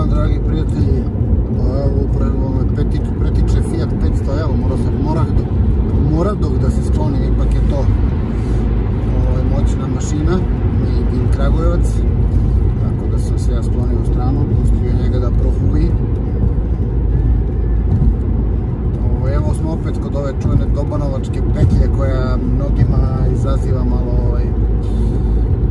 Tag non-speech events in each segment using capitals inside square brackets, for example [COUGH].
dan, dragi prijatelji. Pa evo, upravo me pretiče, pretiče Fiat 500, evo, mora se, mora, mora dok da se skloni, ipak je to ovaj, moćna mašina i Dim Kragujevac. Tako da sam se ja sklonio u stranu, pustio njega da prohuli. Ovo, evo smo opet kod ove čujene Dobanovačke petlje koja mnogima izaziva malo, ovaj,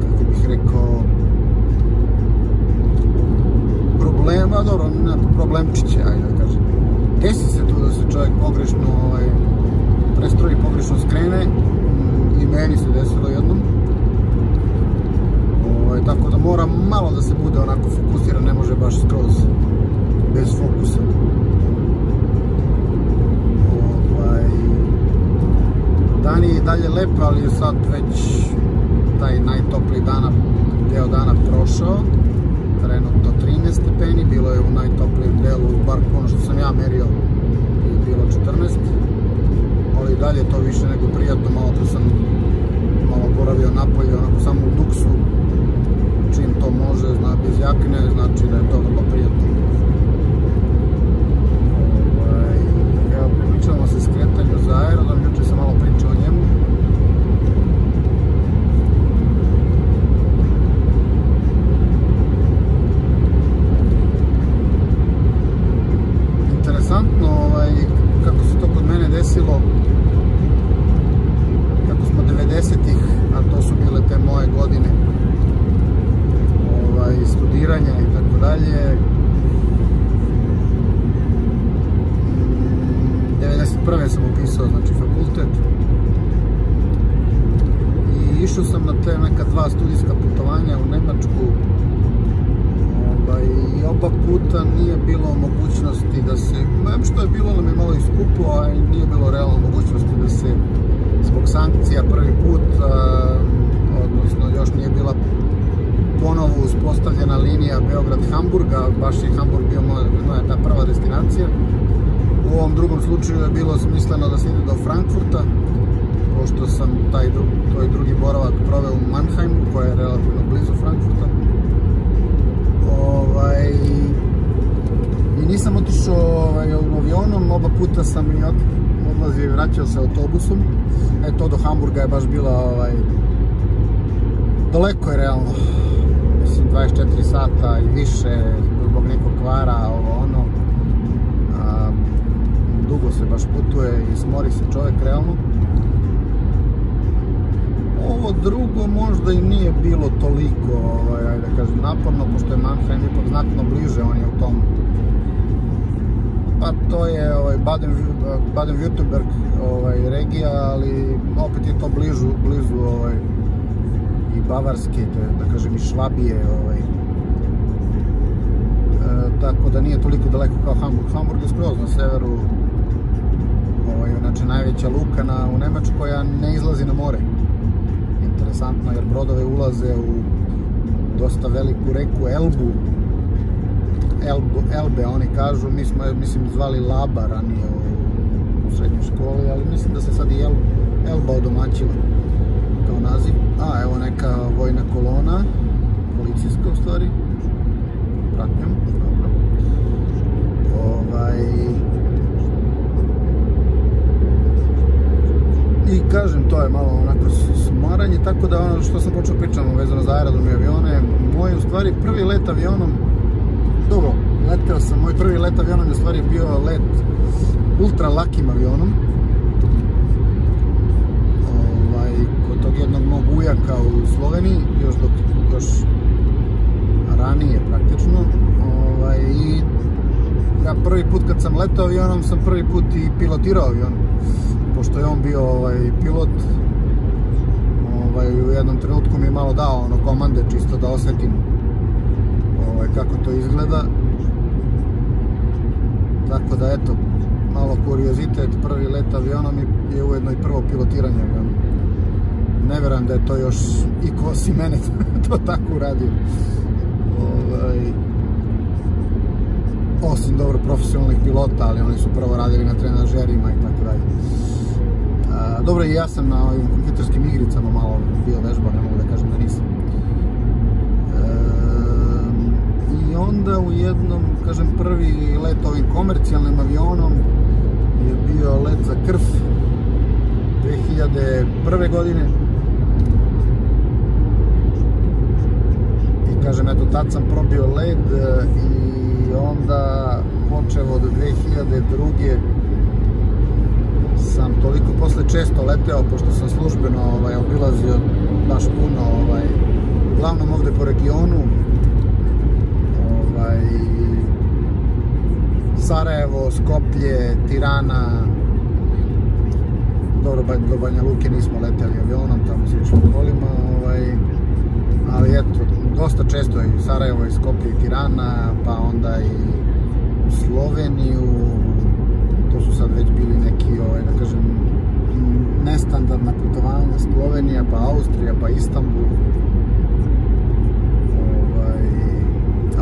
kako bih rekao, problema, dobro, ne problemčiće, ajde da kažem. Desi se tu da se čovjek pogrešno ovaj, prestroji, pogrešno skrene mm, i meni se desilo jednom. Ovaj, tako da mora malo da se bude onako fokusiran, ne može baš skroz bez fokusa. Ovaj, dan je i dalje lep, ali je sad već taj najtopliji dana, deo dana prošao trenutno 13 stepeni, bilo je u najtoplijem delu, bar ono što sam ja merio, je bilo 14, ali dalje to više nego prijatno, malo pre sam malo boravio napolje, onako samo u duksu, čim to može, zna, bez jakne, znači da je to vrlo prijatno. Ovaj, evo, pričamo se skretanju za aerodrom, juče sam malo pričao o njemu, interesantno ovaj, kako se to kod mene desilo kako smo 90-ih a to su bile te moje godine ovaj, studiranja i tako dalje 91. sam upisao znači fakultet i išao sam na te neka dva studijska putovanja u Nemačku ovaj, i oba puta nije bilo mogućnosti da se, mem što je bilo nam je malo iskupo, a nije bilo realno mogućnosti da se zbog sankcija prvi put, odnosno još nije bila ponovo uspostavljena linija Beograd-Hamburga, baš je Hamburg bio moja, moja ta prva destinacija. U ovom drugom slučaju je bilo smisleno da se ide do Frankfurta, pošto sam taj, taj drugi boravak proveo u Mannheimu, koja je relativno blizu Frankfurta ovaj, i nisam otišao ovaj, avionom, oba puta sam i od, odlazio i vraćao se autobusom. E, to do Hamburga je baš bila, ovaj, daleko je realno, mislim 24 sata i više, zbog nekog kvara, ovo dugo se baš putuje i smori se čovjek realno. Ovo drugo možda i nije bilo toliko, ovaj, ajde da kažem, naporno, pošto je Mannheim ipak znatno bliže, on je u tom pa to je ovaj, Baden-Württemberg ovaj, regija, ali opet je to bližu, blizu ovaj, i Bavarske, da, da kažem i Švabije, ovaj. E, tako da nije toliko daleko kao Hamburg. Hamburg je skroz na severu, znači najveća luka na, u Nemačkoj, a ne izlazi na more. Interesantno jer brodove ulaze u dosta veliku reku Elbu. Elbe oni kažu mi smo mislim zvali Laba ranije u, srednjoj školi ali mislim da se sad i El, Elba odomaćila kao naziv. A evo neka vojna kolona policijska u stvari. Pratnjom dobro. Ovaj i kažem, to je malo onako smaranje, tako da ono što sam počeo pričamo vezano za aerodrom i avione, moj u stvari prvi let avionom, dobro, leteo sam, moj prvi let avionom je u stvari bio let ultra lakim avionom, ovaj, kod tog jednog mog ujaka u Sloveniji, još dok, još ranije praktično, ovaj, i ja prvi put kad sam letao avionom, sam prvi put i pilotirao avionom pošto je on bio ovaj, pilot ovaj, u jednom trenutku mi je malo dao ono komande čisto da osetim ovaj, kako to izgleda. Tako da eto malo kuriozitet prvi let avionom je ujedno i prvo pilotiranje avionom ne veram da je to još i ko osim mene [LAUGHS] to tako uradio. Ovaj, osim dobro profesionalnih pilota, ali oni su prvo radili na trenažerima i tako dalje. Dobro, i ja sam na ovim kompjuterskim igricama malo bio vežba, ne mogu da kažem da nisam. E, I onda u jednom, kažem, prvi let ovim komercijalnim avionom je bio let za krv 2001. godine. I kažem, eto, tad sam probio led e, i onda počeo od 2002 sam toliko posle često leteo, pošto sam službeno ovaj, obilazio baš puno, ovaj, uglavnom ovde po regionu, ovaj, Sarajevo, Skoplje, Tirana, dobro, do Banja Luke nismo leteli avionom, tamo se išlo kolima, ovaj, ali eto, dosta često i Sarajevo, Skoplje, i Tirana, pa onda i Sloveniju, su sad već bili neki, ovaj, da kažem, nestandardna putovanja, Slovenija, pa Austrija, pa Istanbul, ovaj,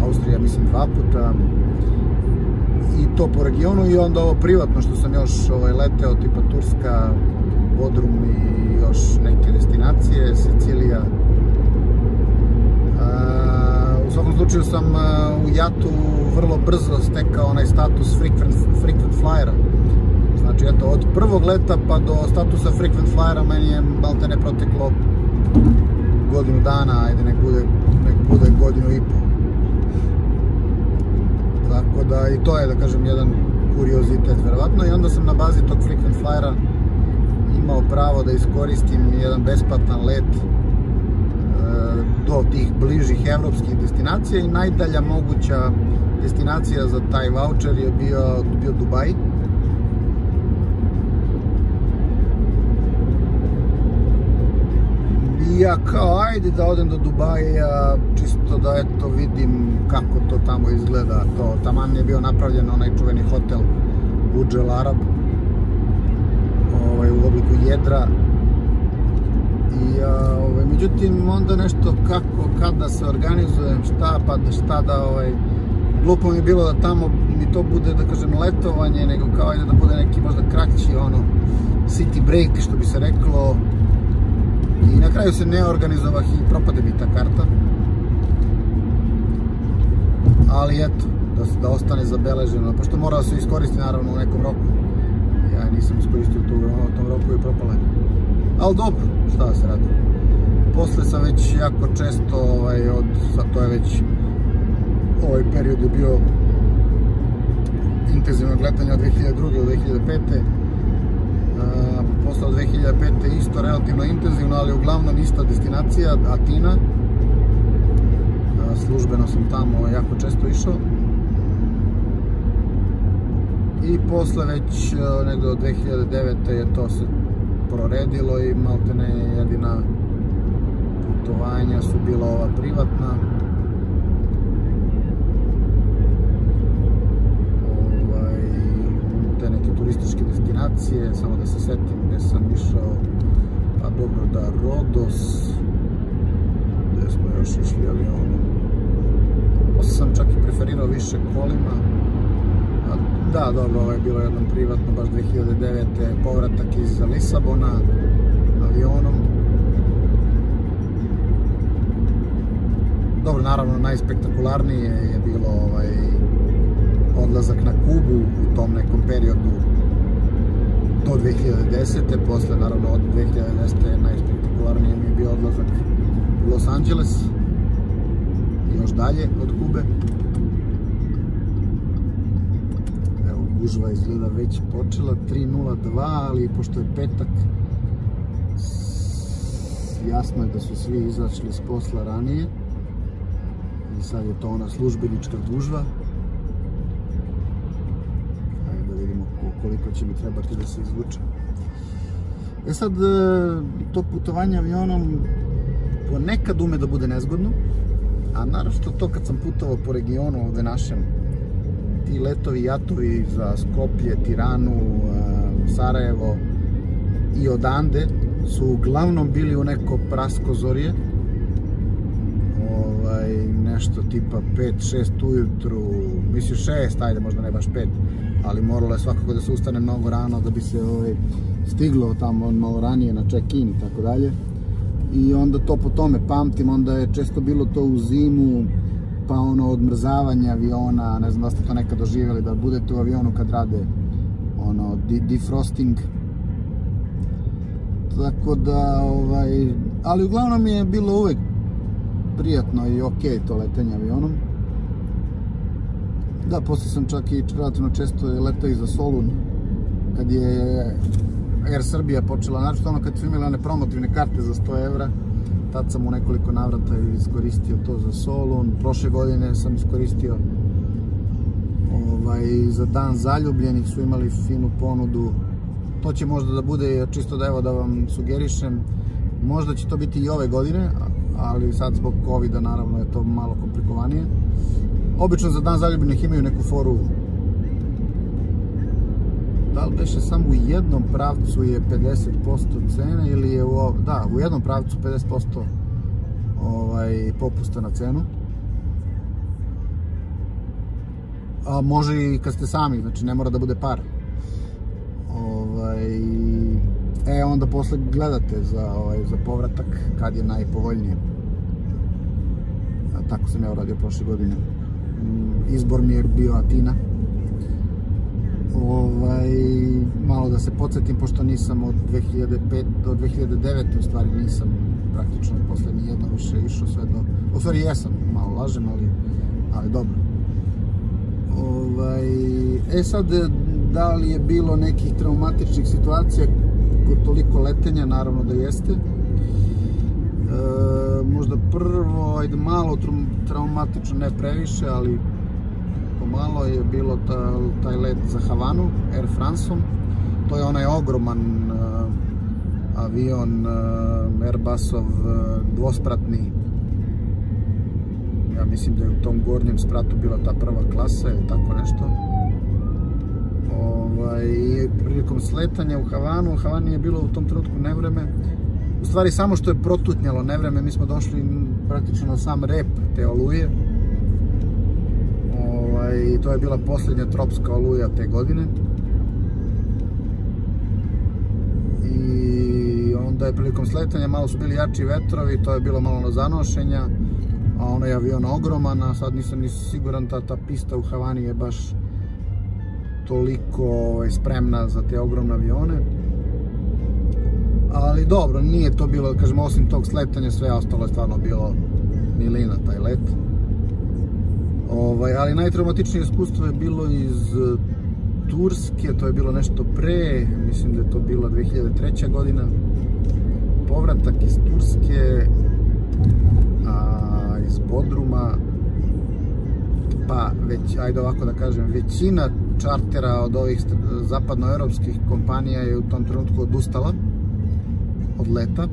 Austrija mislim dva puta, i to po regionu i onda ovo privatno što sam još ovaj, leteo, tipa Turska, Bodrum i još neke destinacije, Sicilija. u svakom slučaju sam u Jatu vrlo brzo stekao onaj status frequent, frequent flyera. Znači, eto, od prvog leta pa do statusa frequent flyera meni je malte ne proteklo godinu dana, ajde nek bude, nek bude godinu i pol. Tako da i to je, da kažem, jedan kuriozitet, verovatno. I onda sam na bazi tog frequent flyera imao pravo da iskoristim jedan besplatan let e, do tih bližih evropskih destinacija i najdalja moguća destinacija za taj voucher je bio, bio Dubaj. Ja kao, ajde da odem do Dubaja, čisto da eto vidim kako to tamo izgleda. To, taman je bio napravljen onaj čuveni hotel Budžel Arab ovaj, u obliku jedra. I, a, ovaj, međutim, onda nešto kako, kad da se organizujem, šta, pa šta da, ovaj, glupo mi je bilo da tamo mi to bude, da kažem, letovanje, nego kao ajde da bude neki možda kraći, ono, city break, što bi se reklo, I na kraju se ne organizovah i propade mi ta karta. Ali eto, da, da ostane zabeleženo, pošto mora da se iskoristi naravno u nekom roku. Ja nisam iskoristio tu, u tom roku i propala Ali dobro, šta da se radi. Posle sam već jako često, ovaj, od, sad to je već, ovaj period je bio intenzivnog letanja od 2002. do 2005 posle od 2005. isto relativno intenzivno, ali uglavnom ista destinacija, Atina. Službeno sam tamo jako često išao. I posle već negde od 2009. je to se proredilo i maltene jedina putovanja su bila ova privatna. turističke destinacije, samo da se setim gde sam išao, pa dobro da Rodos, gde smo još išli avionom. Posle sam čak i preferirao više kolima, da, dobro, ovo je bilo jednom privatno, baš 2009. povratak iz Lisabona avionom. Dobro, naravno, najspektakularnije je bilo ovaj, odlazak na Kubu u tom nekom periodu do 2010. Posle, naravno, od 2010. najspektakularnije mi je bio odlazak u Los Angeles. Još dalje od Kube. Evo, gužva izgleda već počela. 3.02, ali pošto je petak, jasno je da su svi izašli s posla ranije. I sad je to ona službenička gužva. Koliko će mi trebati da se izvuče. E sad, e, to putovanje avionom ponekad ume da bude nezgodno, a naravno to kad sam putovao po regionu ovde našem, ti letovi, jatovi za Skoplje, Tiranu, e, Sarajevo i odande su uglavnom bili u neko praskozorje, ovaj, nešto tipa 5-6 ujutru, mislim 6, ajde možda ne baš 5, ali moralo je svakako da se ustane mnogo rano da bi se ovaj, stiglo tamo malo ranije na check-in i tako dalje. I onda to po tome pamtim, onda je često bilo to u zimu, pa ono odmrzavanje aviona, ne znam da ste to nekad doživjeli, da budete u avionu kad rade ono defrosting. Tako da, ovaj, ali uglavnom je bilo uvek prijatno i ok to letenje avionom. Da, posle sam čak i relativno često letao i za Solun, kad je Air Srbija počela, znači ono kad su imali one promotivne karte za 100 evra, tad sam u nekoliko navrata iskoristio to za Solun, prošle godine sam iskoristio ovaj, za dan zaljubljenih su imali finu ponudu, to će možda da bude, čisto da evo da vam sugerišem, možda će to biti i ove godine, ali sad zbog COVID-a naravno je to malo komplikovanije. Obično za dan zaljubljenih imaju neku foru da li beše samo u jednom pravcu je 50% cene ili je u, da, u jednom pravcu 50% ovaj, popusta na cenu. A može i kad ste sami, znači ne mora da bude par. Ovaj, e, onda posle gledate za, ovaj, za povratak kad je najpovoljnije. Tako sam ja uradio prošle godine. Mm, izbor mi je bio Atina ovaj, malo da se podsjetim, pošto nisam od 2005 do 2009. u stvari nisam praktično posle nijedno više išao sve do... U stvari jesam, malo lažem, ali, ali dobro. Ovaj, e sad, da li je bilo nekih traumatičnih situacija kod toliko letenja, naravno da jeste. Možda prvo, ajde malo traumatično, ne previše, ali malo je bilo ta, taj let za Havanu, Air Franceom. To je onaj ogroman uh, avion uh, Airbusov uh, dvospratni. Ja mislim da je u tom gornjem spratu bila ta prva klasa ili tako nešto. Ovaj, prilikom sletanja u Havanu, u Havani je bilo u tom trenutku nevreme. U stvari samo što je protutnjalo nevreme, mi smo došli praktično na sam rep te oluje Ovaj, to je bila posljednja tropska oluja te godine. I onda je prilikom sletanja malo su bili jači vetrovi, to je bilo malo na zanošenja, a ono je avion ogroman, a sad nisam ni siguran da ta pista u Havani je baš toliko ovaj, spremna za te ogromne avione. Ali dobro, nije to bilo, kažem, osim tog sletanja, sve ostalo je stvarno bilo milina taj let. Ovaj, ali najtraumatičnije iskustvo je bilo iz e, Turske, to je bilo nešto pre, mislim da je to bila 2003. godina. Povratak iz Turske, a iz Bodruma, pa već, ajde ovako da kažem, većina čartera od ovih zapadnoevropskih kompanija je u tom trenutku odustala od leta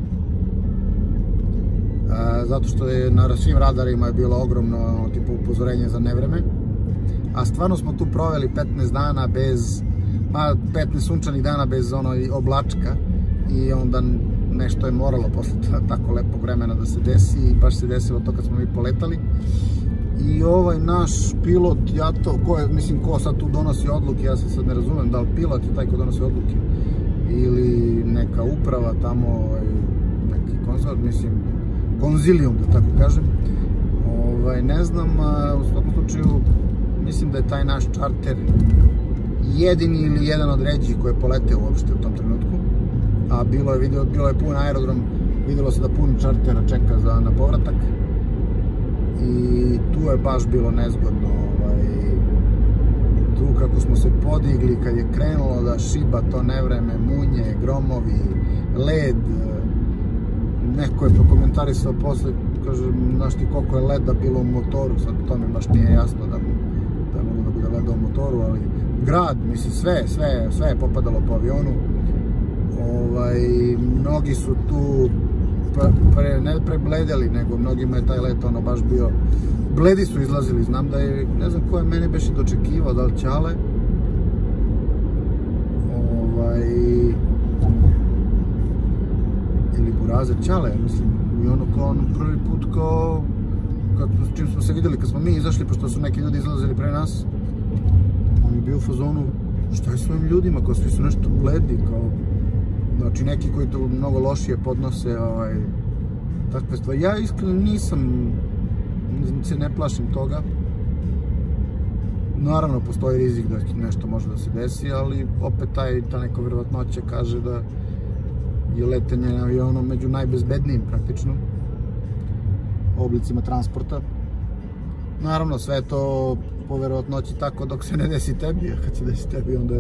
zato što je na svim radarima je bilo ogromno tipu upozorenje za nevreme. A stvarno smo tu proveli 15 dana bez, pa 15 sunčanih dana bez ono oblačka i onda nešto je moralo posle [LAUGHS] tako lepog vremena da se desi i baš se desilo to kad smo mi poletali. I ovaj naš pilot, ja to, ko je, mislim, ko sad tu donosi odluke, ja se sad ne razumem da li pilot je taj ko donosi odluke ili neka uprava tamo, ovaj, neki konzort, mislim, konzilijum, da tako kažem. Ovaj, ne znam, u svakom slučaju, mislim da je taj naš čarter jedini ili jedan od ređih koji je poleteo uopšte u tom trenutku. A bilo je, video, bilo je pun aerodrom, videlo se da pun čartera čeka za, na povratak. I tu je baš bilo nezgodno, tu kako smo se podigli, kad je krenulo da šiba to nevreme, munje, gromovi, led, neko je prokomentarisao posle, kaže, znaš ti koliko je leda bilo u motoru, sad to mi baš nije jasno da, da mogu da bude leda u motoru, ali grad, mislim, sve, sve, sve je popadalo po avionu. Ovaj, mnogi su tu pre, ne prebledeli, nego mnogima je taj let ono baš bio, bledi su izlazili, znam da je, ne znam ko je meni beše dočekivao, da li Ćale, ovaj, Burazer Ćale, mislim, i ono kao ono prvi put kao, kad, čim smo se videli, kad smo mi izašli, pošto su neki ljudi izlazili pre nas, on je bio u fazonu, šta je s ovim ljudima, kao svi su nešto bledi, kao, znači neki koji to mnogo lošije podnose, ovaj, takve stvari. Ja iskreno nisam, se ne plašim toga. Naravno, postoji rizik da nešto može da se desi, ali opet taj, ta neka verovatnoća kaže da je letenje avionom među najbezbednijim praktično oblicima transporta. Naravno, sve to po verovatnoći tako dok se ne desi tebi, a kad se desi tebi onda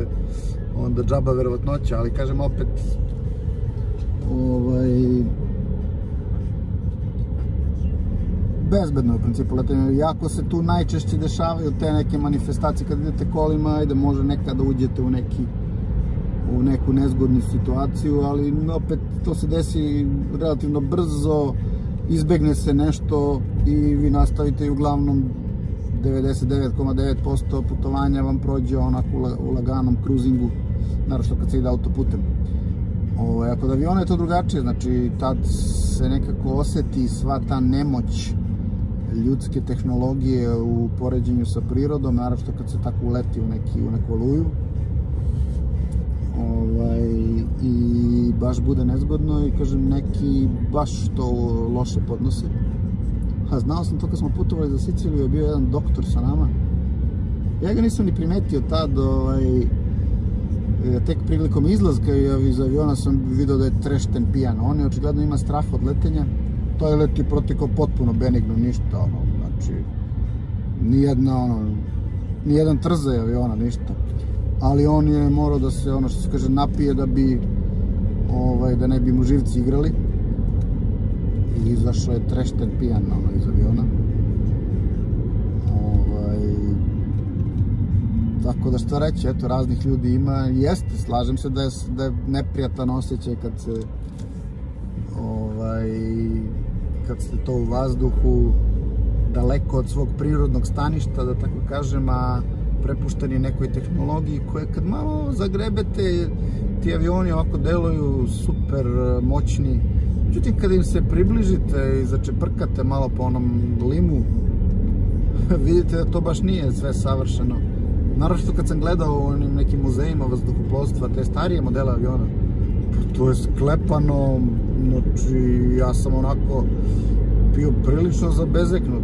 onda džaba verovatnoća, ali kažem opet ovaj bezbedno u principu letenje. Iako se tu najčešće dešavaju te neke manifestacije kad idete kolima, ajde može nekada uđete u neki u neku nezgodnu situaciju, ali opet to se desi relativno brzo, izbegne se nešto i vi nastavite i uglavnom 99,9% putovanja vam prođe onako u laganom cruisingu, naravno kad se ide autoputem. Ovo, ako kod aviona je to drugačije, znači tad se nekako oseti sva ta nemoć ljudske tehnologije u poređenju sa prirodom, naravno kad se tako uleti u, neki, u neku oluju. Ovaj, I baš bude nezgodno i kažem neki baš to loše podnose. A znao sam to kad smo putovali za Siciliju, je bio jedan doktor sa nama. Ja ga nisam ni primetio tad, ovaj, tek prilikom izlazka iz aviona sam vidio da je trešten pijan. On je očigledno ima strah od letenja let je protekao potpuno benigno, ništa, ono, znači, nijedna, ono, nijedan trzaj aviona, ništa. Ali on je morao da se, ono što se kaže, napije da bi, ovaj, da ne bi mu živci igrali. I izašao je trešten pijan, ono, iz aviona. Tako da šta reći, eto, raznih ljudi ima, jeste, slažem se da je, da je neprijatan osjećaj kad se, ovaj, kad ste to u vazduhu, daleko od svog prirodnog staništa, da tako kažem, a prepušteni nekoj tehnologiji koje kad malo zagrebete, ti avioni ovako deluju super moćni. Međutim, kad im se približite i začeprkate malo po onom limu, [LAUGHS] vidite da to baš nije sve savršeno. Naravno kad sam gledao u onim nekim muzejima vazduhoplovstva, te starije modele aviona, pa to je sklepano, znači ja sam onako bio prilično zabezeknut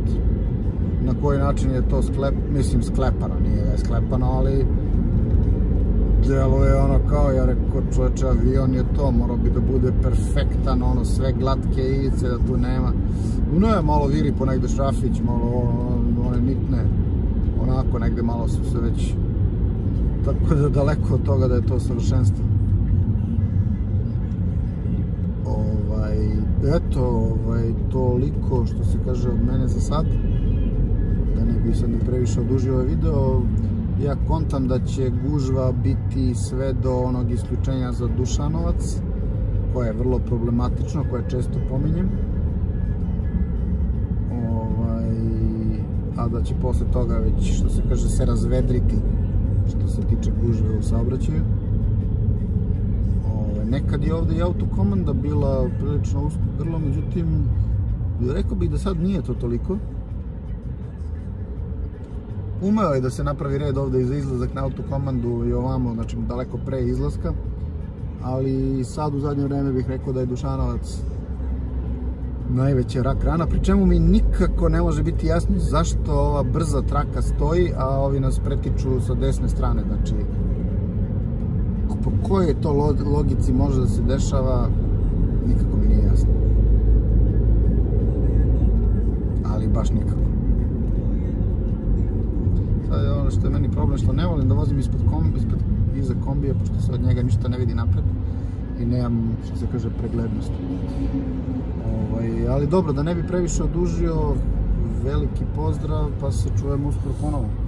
na koji način je to sklep, mislim sklepano, nije je sklepano, ali delo je ono kao, ja rekao čoveče, avion je to, morao bi da bude perfektan, ono sve glatke ivice, da tu nema. No je malo viri po negde šrafić, malo one nitne, onako negde malo su se već, tako da daleko od toga da je to savršenstvo. eto, ovaj, toliko što se kaže od mene za sad. Da ne bi sad ne previše odužio ovaj video. Ja kontam da će gužva biti sve do onog isključenja za Dušanovac, koje je vrlo problematično, koje često pominjem. A da će posle toga već, što se kaže, se razvedriti što se tiče gužve u saobraćaju. Nekad je ovde i autokomanda bila prilično usko grlo, međutim, rekao bih da sad nije to toliko. Umeo je da se napravi red ovde i za izlazak na autokomandu i ovamo, znači daleko pre izlaska, ali sad u zadnje vreme bih rekao da je Dušanovac najveća rak rana, pri čemu mi nikako ne može biti jasno zašto ova brza traka stoji, a ovi nas pretiču sa desne strane, znači po kojoj to logici može da se dešava, nikako mi nije jasno. Ali baš nikako. Sad je ono što je meni problem, što ne volim da vozim ispod, kombi, ispod iza kombija, pošto se od njega ništa ne vidi napred i nemam, što se kaže, preglednost. Ovaj, ali dobro, da ne bi previše odužio, veliki pozdrav, pa se čujemo uskoro ponovo.